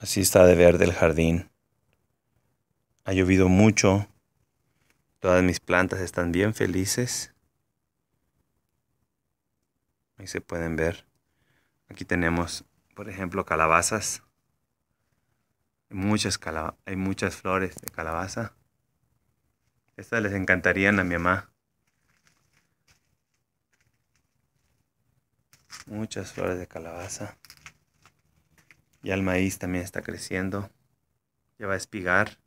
Así está de verde el jardín. Ha llovido mucho. Todas mis plantas están bien felices. Ahí se pueden ver. Aquí tenemos, por ejemplo, calabazas. Muchas hay muchas flores de calabaza. Estas les encantarían a mi mamá. Muchas flores de calabaza. Ya el maíz también está creciendo. Ya va a espigar.